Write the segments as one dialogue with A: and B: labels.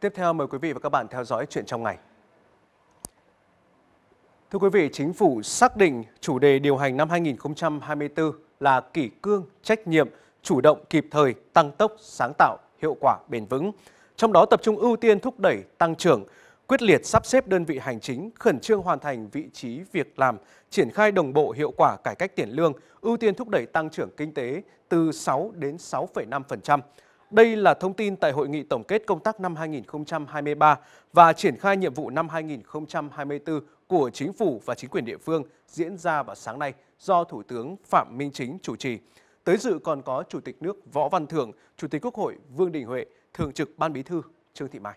A: Tiếp theo mời quý vị và các bạn theo dõi chuyện trong ngày. Thưa quý vị, Chính phủ xác định chủ đề điều hành năm 2024 là kỷ cương, trách nhiệm, chủ động kịp thời, tăng tốc, sáng tạo, hiệu quả, bền vững. Trong đó tập trung ưu tiên thúc đẩy tăng trưởng, quyết liệt sắp xếp đơn vị hành chính, khẩn trương hoàn thành vị trí việc làm, triển khai đồng bộ hiệu quả cải cách tiền lương, ưu tiên thúc đẩy tăng trưởng kinh tế từ 6 đến 6,5%. Đây là thông tin tại hội nghị tổng kết công tác năm 2023 và triển khai nhiệm vụ năm 2024 của Chính phủ và chính quyền địa phương diễn ra vào sáng nay do Thủ tướng Phạm Minh Chính chủ trì. Tới dự còn có Chủ tịch nước Võ Văn Thưởng, Chủ tịch Quốc hội Vương Đình Huệ, Thường trực Ban Bí thư Trương Thị Mai.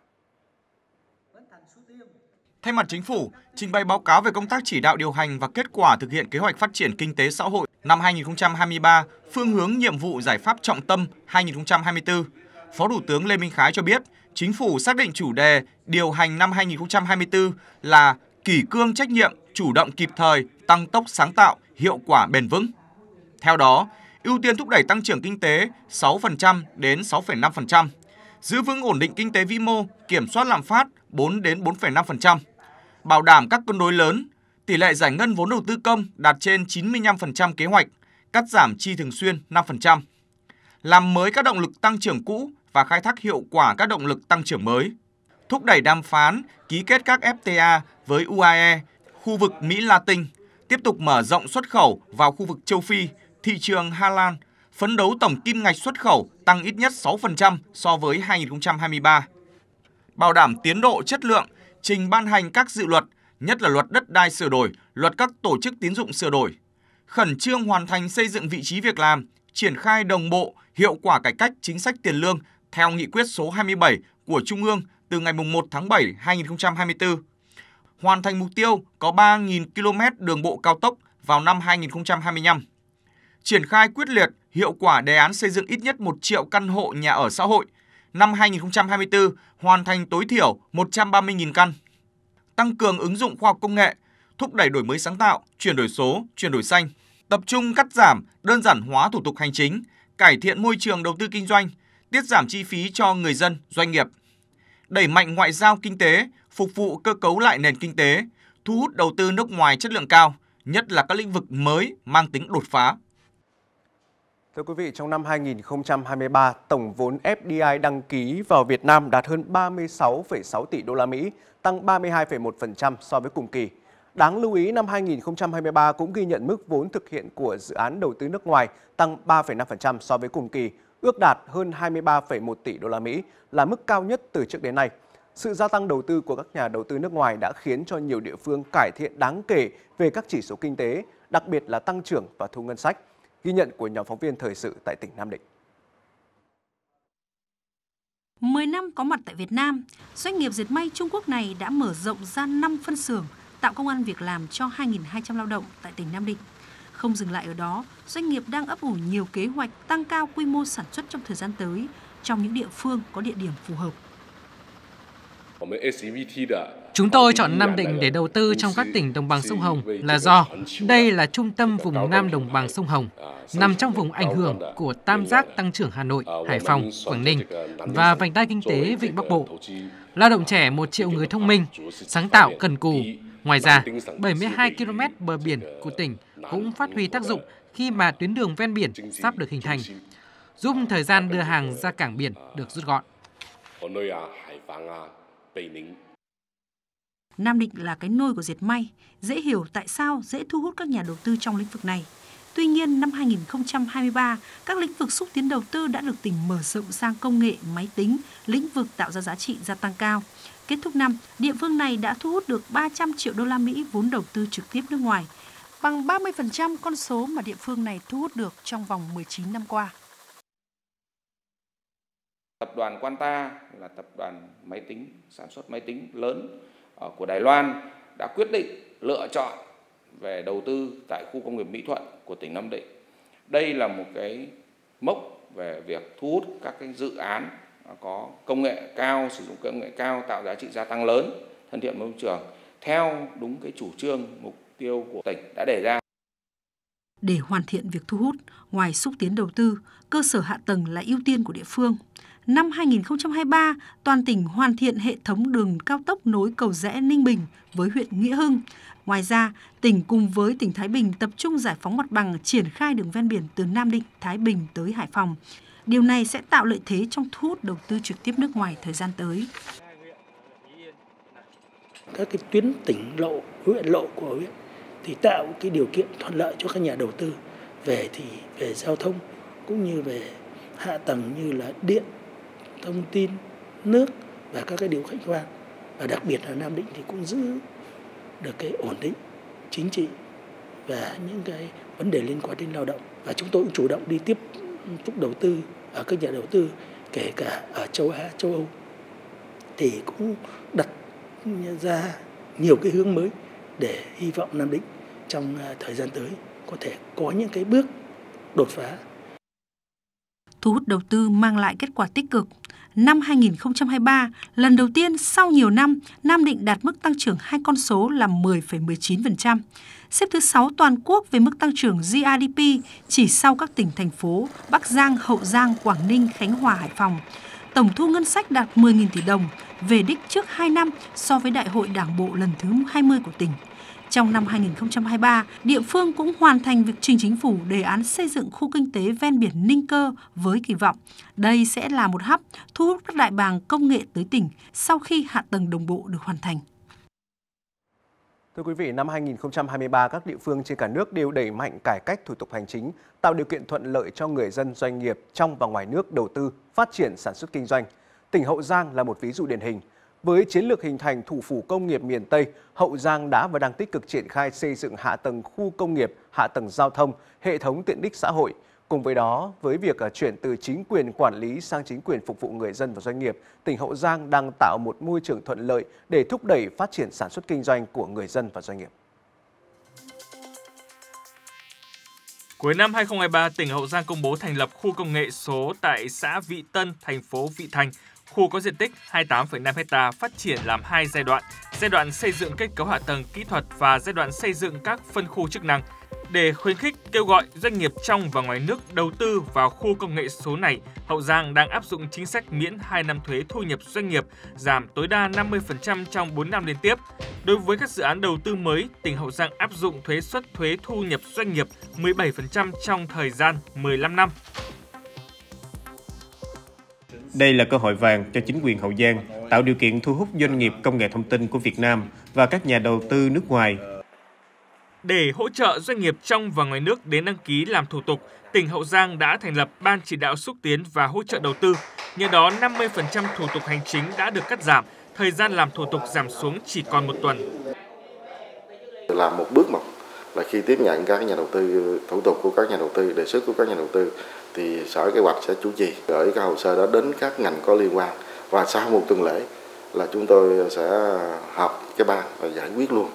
B: Thay mặt chính phủ, trình bày báo cáo về công tác chỉ đạo điều hành và kết quả thực hiện kế hoạch phát triển kinh tế xã hội năm 2023, phương hướng nhiệm vụ giải pháp trọng tâm 2024, Phó Thủ tướng Lê Minh Khái cho biết, chính phủ xác định chủ đề điều hành năm 2024 là kỷ cương trách nhiệm, chủ động kịp thời, tăng tốc sáng tạo, hiệu quả bền vững. Theo đó, ưu tiên thúc đẩy tăng trưởng kinh tế 6% đến 6,5%, giữ vững ổn định kinh tế vĩ mô, kiểm soát lạm phát 4 đến 4,5%, bảo đảm các cân đối lớn, tỷ lệ giải ngân vốn đầu tư công đạt trên 95% kế hoạch, cắt giảm chi thường xuyên 5%, làm mới các động lực tăng trưởng cũ và khai thác hiệu quả các động lực tăng trưởng mới, thúc đẩy đàm phán, ký kết các FTA với UAE, khu vực Mỹ Latin, tiếp tục mở rộng xuất khẩu vào khu vực châu Phi, thị trường Hà Lan, phấn đấu tổng kim ngạch xuất khẩu tăng ít nhất 6% so với 2023. Bảo đảm tiến độ chất lượng, trình ban hành các dự luật, nhất là luật đất đai sửa đổi, luật các tổ chức tín dụng sửa đổi. Khẩn trương hoàn thành xây dựng vị trí việc làm, triển khai đồng bộ, hiệu quả cải cách chính sách tiền lương theo nghị quyết số 27 của Trung ương từ ngày 1 tháng 7 2024. Hoàn thành mục tiêu có 3.000 km đường bộ cao tốc vào năm 2025. Triển khai quyết liệt, hiệu quả đề án xây dựng ít nhất 1 triệu căn hộ nhà ở xã hội. Năm 2024 hoàn thành tối thiểu 130.000 căn. Tăng cường ứng dụng khoa học công nghệ, thúc đẩy đổi mới sáng tạo, chuyển đổi số, chuyển đổi xanh, tập trung cắt giảm, đơn giản hóa thủ tục hành chính, cải thiện môi trường đầu tư kinh doanh, tiết giảm chi phí cho người dân, doanh nghiệp. Đẩy mạnh ngoại giao kinh tế, phục vụ cơ cấu lại nền kinh tế, thu hút đầu tư nước ngoài chất lượng cao, nhất là các lĩnh vực mới mang tính đột phá.
A: Thưa quý vị, trong năm 2023, tổng vốn FDI đăng ký vào Việt Nam đạt hơn 36,6 tỷ đô la Mỹ, tăng 32,1% so với cùng kỳ. Đáng lưu ý, năm 2023 cũng ghi nhận mức vốn thực hiện của dự án đầu tư nước ngoài tăng 3,5% so với cùng kỳ, ước đạt hơn 23,1 tỷ đô la Mỹ, là mức cao nhất từ trước đến nay. Sự gia tăng đầu tư của các nhà đầu tư nước ngoài đã khiến cho nhiều địa phương cải thiện đáng kể về các chỉ số kinh tế, đặc biệt là tăng trưởng và thu ngân sách. Ghi nhận của nhóm phóng viên thời sự tại tỉnh Nam Định.
C: 10 năm có mặt tại Việt Nam, doanh nghiệp dệt may Trung Quốc này đã mở rộng ra 5 phân xưởng, tạo công an việc làm cho 2.200 lao động tại tỉnh Nam Định. Không dừng lại ở đó, doanh nghiệp đang ấp ủ nhiều kế hoạch tăng cao quy mô sản xuất trong thời gian tới trong những địa phương có địa điểm phù hợp.
D: Chúng tôi chọn Nam Định để đầu tư trong các tỉnh đồng bằng sông Hồng là do đây là trung tâm vùng Nam đồng bằng sông Hồng, nằm trong vùng ảnh hưởng của tam giác tăng trưởng Hà Nội, Hải Phòng, Quảng Ninh và vành đai kinh tế Vịnh Bắc Bộ. Lao động trẻ một triệu người thông minh, sáng tạo cần cù. Ngoài ra, 72 km bờ biển của tỉnh cũng phát huy tác dụng khi mà tuyến đường ven biển sắp được hình thành, giúp thời gian đưa hàng ra cảng biển được rút gọn.
C: Nam Định là cái nôi của dệt may, dễ hiểu tại sao dễ thu hút các nhà đầu tư trong lĩnh vực này. Tuy nhiên, năm 2023, các lĩnh vực xúc tiến đầu tư đã được tỉnh mở rộng sang công nghệ, máy tính, lĩnh vực tạo ra giá trị gia tăng cao. Kết thúc năm, địa phương này đã thu hút được 300 triệu đô la Mỹ vốn đầu tư trực tiếp nước ngoài, bằng 30% con số mà địa phương này thu hút được trong vòng 19 năm qua.
E: Tập đoàn Quanta là tập đoàn máy tính sản xuất máy tính lớn Ờ, của Đài Loan đã quyết định lựa chọn về đầu tư tại khu công nghiệp Mỹ Thuận của tỉnh Nam Định. Đây là một cái mốc về việc thu hút các cái dự án có công nghệ cao, sử dụng công nghệ cao tạo giá trị gia tăng lớn, thân thiện môi trường theo đúng cái chủ trương mục tiêu của tỉnh đã đề ra.
C: Để hoàn thiện việc thu hút, ngoài xúc tiến đầu tư, cơ sở hạ tầng là ưu tiên của địa phương. Năm 2023, toàn tỉnh hoàn thiện hệ thống đường cao tốc nối cầu rẽ Ninh Bình với huyện Nghĩa Hưng. Ngoài ra, tỉnh cùng với tỉnh Thái Bình tập trung giải phóng mặt bằng triển khai đường ven biển từ Nam Định, Thái Bình tới Hải Phòng. Điều này sẽ tạo lợi thế trong thu hút đầu tư trực tiếp nước ngoài thời gian tới.
F: Các cái tuyến tỉnh lộ, huyện lộ của huyện thì tạo cái điều kiện thuận lợi cho các nhà đầu tư về thì về giao thông cũng như về hạ tầng như là điện, thông tin, nước và các cái điều khách quan. Và đặc biệt là Nam Định thì cũng giữ được cái ổn định chính trị và những cái vấn đề liên quan đến lao động. Và chúng tôi cũng chủ động đi tiếp xúc đầu tư ở các nhà đầu tư kể cả ở châu Á, châu Âu thì cũng đặt ra nhiều cái hướng mới để hy vọng Nam Định trong à, thời gian tới có thể có những cái bước đột phá.
C: Thu hút đầu tư mang lại kết quả tích cực. Năm 2023, lần đầu tiên sau nhiều năm, Nam Định đạt mức tăng trưởng hai con số là 10,19%, xếp thứ 6 toàn quốc về mức tăng trưởng GRDP chỉ sau các tỉnh thành phố Bắc Giang, Hậu Giang, Quảng Ninh, Khánh Hòa, Hải Phòng. Tổng thu ngân sách đạt 10.000 tỷ đồng, về đích trước 2 năm so với Đại hội Đảng bộ lần thứ 20 của tỉnh. Trong năm 2023, địa phương cũng hoàn thành việc trình chính phủ đề án xây dựng khu kinh tế ven biển Ninh Cơ với kỳ vọng đây sẽ là một hub thu hút các đại bàng công nghệ tới tỉnh sau khi hạ tầng đồng bộ được hoàn thành.
A: Thưa quý vị, năm 2023, các địa phương trên cả nước đều đẩy mạnh cải cách thủ tục hành chính, tạo điều kiện thuận lợi cho người dân doanh nghiệp trong và ngoài nước đầu tư, phát triển sản xuất kinh doanh. Tỉnh Hậu Giang là một ví dụ điển hình. Với chiến lược hình thành thủ phủ công nghiệp miền Tây, Hậu Giang đã và đang tích cực triển khai xây dựng hạ tầng khu công nghiệp, hạ tầng giao thông, hệ thống tiện ích xã hội. Cùng với đó, với việc à, chuyển từ chính quyền quản lý sang chính quyền phục vụ người dân và doanh nghiệp, tỉnh Hậu Giang đang tạo một môi trường thuận lợi để thúc đẩy phát triển sản xuất kinh doanh của người dân và doanh nghiệp.
G: Cuối năm 2023, tỉnh Hậu Giang công bố thành lập khu công nghệ số tại xã Vị Tân, thành phố Vị Thanh Khu có diện tích 28,5 ha phát triển làm hai giai đoạn, giai đoạn xây dựng kết cấu hạ tầng kỹ thuật và giai đoạn xây dựng các phân khu chức năng. Để khuyến khích kêu gọi doanh nghiệp trong và ngoài nước đầu tư vào khu công nghệ số này, Hậu Giang đang áp dụng chính sách miễn 2 năm thuế thu nhập doanh nghiệp, giảm tối đa 50% trong 4 năm liên tiếp. Đối với các dự án đầu tư mới, tỉnh Hậu Giang áp dụng thuế suất thuế thu nhập doanh nghiệp 17% trong thời gian 15 năm.
H: Đây là cơ hội vàng cho chính quyền Hậu Giang tạo điều kiện thu hút doanh nghiệp công nghệ thông tin của Việt Nam và các nhà đầu tư nước ngoài.
G: Để hỗ trợ doanh nghiệp trong và ngoài nước đến đăng ký làm thủ tục, tỉnh Hậu Giang đã thành lập Ban chỉ đạo xúc tiến và hỗ trợ đầu tư. Nhờ đó, 50% thủ tục hành chính đã được cắt giảm, thời gian làm thủ tục giảm xuống chỉ còn một tuần.
I: Làm một bước một là khi tiếp nhận các nhà đầu tư, thủ tục của các nhà đầu tư, đề xuất của các nhà đầu tư thì sở kế hoạch sẽ chủ trì gửi cái hồ sơ đó đến các ngành có liên quan và sau một tuần lễ là chúng tôi sẽ họp cái ban và giải quyết luôn.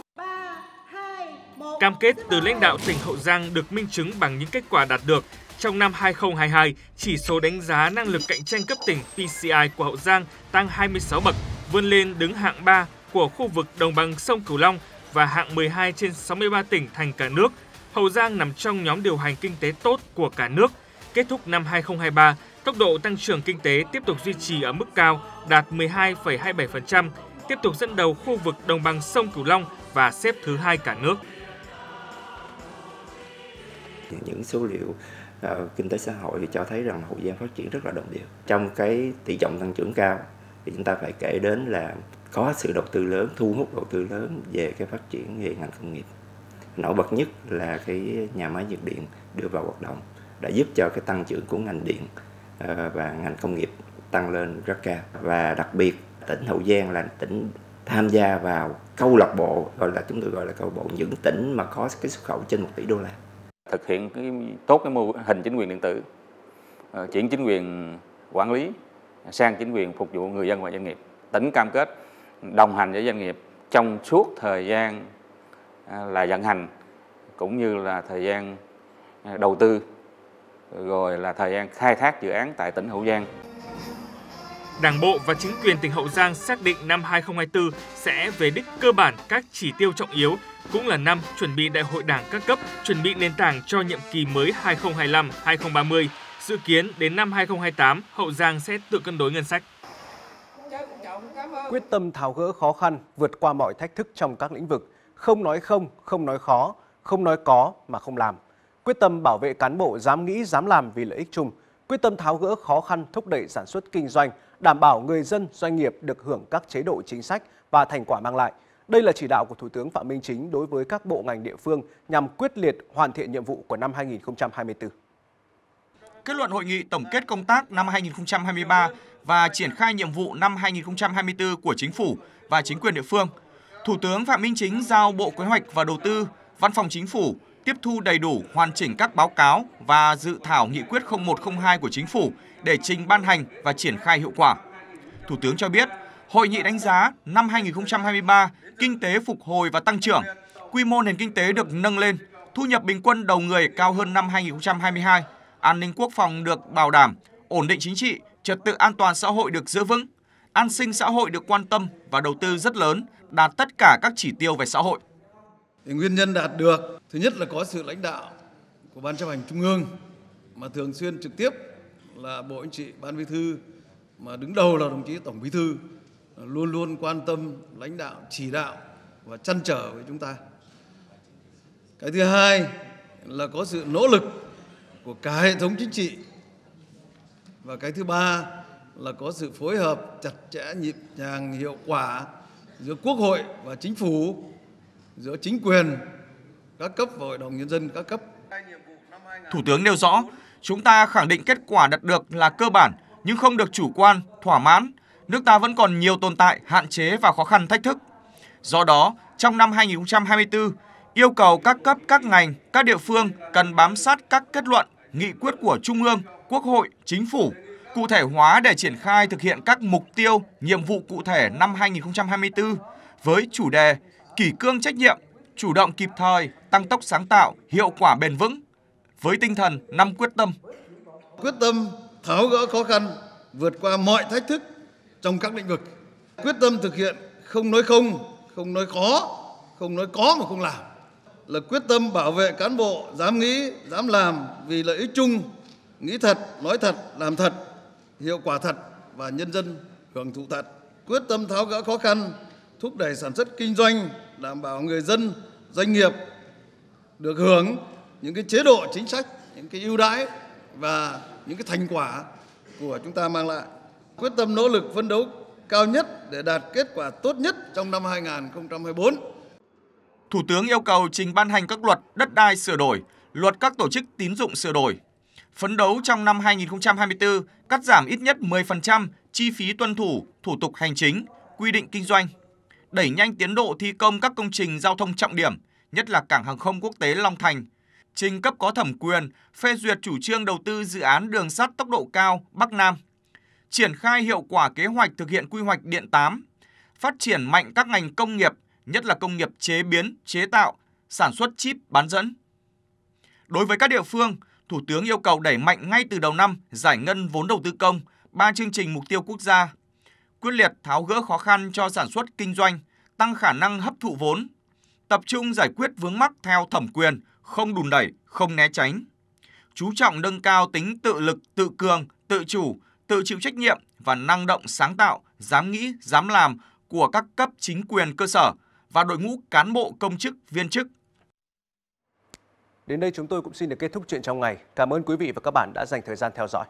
G: Cam kết từ lãnh đạo tỉnh Hậu Giang được minh chứng bằng những kết quả đạt được. Trong năm 2022, chỉ số đánh giá năng lực cạnh tranh cấp tỉnh PCI của Hậu Giang tăng 26 bậc, vươn lên đứng hạng 3 của khu vực đồng bằng sông Cửu Long và hạng 12 trên 63 tỉnh thành cả nước. Hậu Giang nằm trong nhóm điều hành kinh tế tốt của cả nước – Kết thúc năm 2023, tốc độ tăng trưởng kinh tế tiếp tục duy trì ở mức cao, đạt 12,27%, tiếp tục dẫn đầu khu vực đồng bằng sông Cửu Long và xếp thứ hai cả nước.
J: Những số liệu uh, kinh tế xã hội thì cho thấy rằng Hậu Giang phát triển rất là đồng đều. Trong cái tỷ trọng tăng trưởng cao thì chúng ta phải kể đến là có sự đầu tư lớn, thu hút đầu tư lớn về cái phát triển về ngành công nghiệp. Nổi bật nhất là cái nhà máy nhiệt điện đưa vào hoạt động đã giúp cho cái tăng trưởng của ngành điện ờ, và ngành công nghiệp tăng lên rất cao. Và đặc biệt, tỉnh Hậu Giang là tỉnh tham gia vào câu lạc bộ, gọi là, chúng tôi gọi là câu lạc bộ, những tỉnh mà có cái xuất khẩu trên 1 tỷ đô la.
K: Thực hiện cái tốt cái mô hình chính quyền điện tử ờ, chuyển chính quyền quản lý sang chính quyền phục vụ người dân và doanh nghiệp. Tỉnh cam kết đồng hành với doanh nghiệp trong suốt thời gian ờ, là vận hành, cũng như là thời gian đầu tư rồi là thời gian khai thác dự án tại tỉnh Hậu Giang.
G: Đảng bộ và chính quyền tỉnh Hậu Giang xác định năm 2024 sẽ về đích cơ bản các chỉ tiêu trọng yếu cũng là năm chuẩn bị đại hội đảng các cấp, chuẩn bị nền tảng cho nhiệm kỳ mới 2025-2030. Dự kiến đến năm 2028, Hậu Giang sẽ tự cân đối ngân sách.
A: Quyết tâm tháo gỡ khó khăn, vượt qua mọi thách thức trong các lĩnh vực, không nói không, không nói khó, không nói có mà không làm. Quyết tâm bảo vệ cán bộ dám nghĩ, dám làm vì lợi ích chung, quyết tâm tháo gỡ khó khăn, thúc đẩy sản xuất kinh doanh, đảm bảo người dân, doanh nghiệp được hưởng các chế độ chính sách và thành quả mang lại. Đây là chỉ đạo của Thủ tướng Phạm Minh Chính đối với các bộ ngành địa phương nhằm quyết liệt hoàn thiện nhiệm vụ của năm 2024.
B: Kết luận hội nghị tổng kết công tác năm 2023 và triển khai nhiệm vụ năm 2024 của Chính phủ và chính quyền địa phương, Thủ tướng Phạm Minh Chính giao Bộ Kế hoạch và Đầu tư, Văn phòng Chính phủ tiếp thu đầy đủ, hoàn chỉnh các báo cáo và dự thảo nghị quyết 0102 của Chính phủ để trình ban hành và triển khai hiệu quả. Thủ tướng cho biết, hội nghị đánh giá năm 2023 kinh tế phục hồi và tăng trưởng, quy mô nền kinh tế được nâng lên, thu nhập bình quân đầu người cao hơn năm 2022, an ninh quốc phòng được bảo đảm, ổn định chính trị, trật tự an toàn xã hội được giữ vững, an sinh xã hội được quan tâm và đầu tư rất lớn, đạt tất cả các chỉ tiêu về xã hội.
L: Thì nguyên nhân đạt được, thứ nhất là có sự lãnh đạo của Ban chấp hành Trung ương mà thường xuyên trực tiếp là Bộ Chính trị, Ban Bí thư mà đứng đầu là đồng chí Tổng Bí thư luôn luôn quan tâm lãnh đạo chỉ đạo và chăn trở với chúng ta. Cái thứ hai là có sự nỗ lực của cả hệ thống chính trị. Và cái thứ ba là có sự phối hợp chặt chẽ nhịp nhàng hiệu quả giữa quốc hội và chính phủ giữa chính quyền các cấp và hội đồng nhân dân các cấp
B: thủ tướng nêu rõ chúng ta khẳng định kết quả đạt được là cơ bản nhưng không được chủ quan thỏa mãn nước ta vẫn còn nhiều tồn tại, hạn chế và khó khăn thách thức. Do đó, trong năm 2024, yêu cầu các cấp, các ngành, các địa phương cần bám sát các kết luận, nghị quyết của Trung ương, Quốc hội, Chính phủ, cụ thể hóa để triển khai thực hiện các mục tiêu, nhiệm vụ cụ thể năm 2024 với chủ đề kỷ cương trách nhiệm, chủ động kịp thời, tăng tốc sáng tạo, hiệu quả bền vững. Với tinh thần năm quyết tâm.
L: Quyết tâm tháo gỡ khó khăn, vượt qua mọi thách thức trong các lĩnh vực. Quyết tâm thực hiện không nói không không nói khó không nói có mà không làm. Là quyết tâm bảo vệ cán bộ dám nghĩ dám làm vì lợi ích chung nghĩ thật nói thật làm thật hiệu quả thật và nhân dân hưởng thụ thật. Quyết tâm tháo gỡ khó khăn thúc đẩy sản xuất kinh doanh đảm bảo người dân doanh nghiệp được hưởng những cái chế độ chính sách những cái ưu đãi và những cái thành quả của chúng ta mang lại quyết tâm nỗ lực phấn đấu cao nhất để đạt kết quả tốt nhất trong năm 2024.
B: Thủ tướng yêu cầu trình ban hành các luật đất đai sửa đổi, luật các tổ chức tín dụng sửa đổi. Phấn đấu trong năm 2024 cắt giảm ít nhất 10% chi phí tuân thủ, thủ tục hành chính, quy định kinh doanh. Đẩy nhanh tiến độ thi công các công trình giao thông trọng điểm, nhất là cảng hàng không quốc tế Long Thành. Trình cấp có thẩm quyền phê duyệt chủ trương đầu tư dự án đường sắt tốc độ cao Bắc Nam triển khai hiệu quả kế hoạch thực hiện quy hoạch điện 8, phát triển mạnh các ngành công nghiệp, nhất là công nghiệp chế biến, chế tạo, sản xuất chip bán dẫn. Đối với các địa phương, Thủ tướng yêu cầu đẩy mạnh ngay từ đầu năm giải ngân vốn đầu tư công, ba chương trình mục tiêu quốc gia, quyết liệt tháo gỡ khó khăn cho sản xuất kinh doanh, tăng khả năng hấp thụ vốn, tập trung giải quyết vướng mắc theo thẩm quyền, không đùn đẩy, không né tránh. Chú trọng nâng cao tính tự lực, tự cường, tự chủ, tự chịu trách nhiệm và năng động sáng tạo, dám nghĩ, dám làm của các cấp chính quyền cơ sở và đội ngũ cán bộ công chức, viên chức.
A: Đến đây chúng tôi cũng xin được kết thúc chuyện trong ngày. Cảm ơn quý vị và các bạn đã dành thời gian theo dõi.